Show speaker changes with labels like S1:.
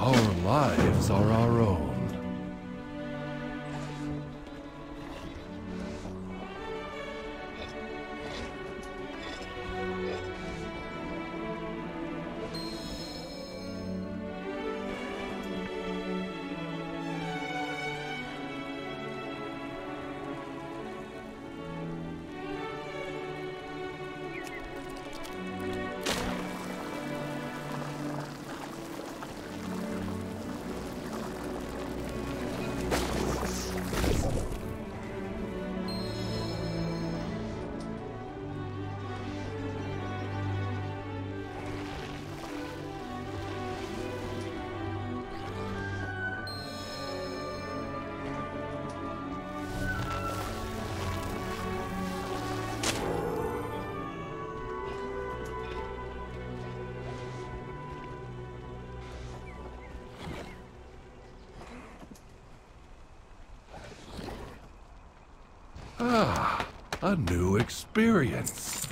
S1: Our lives are our own. Ah, a new experience.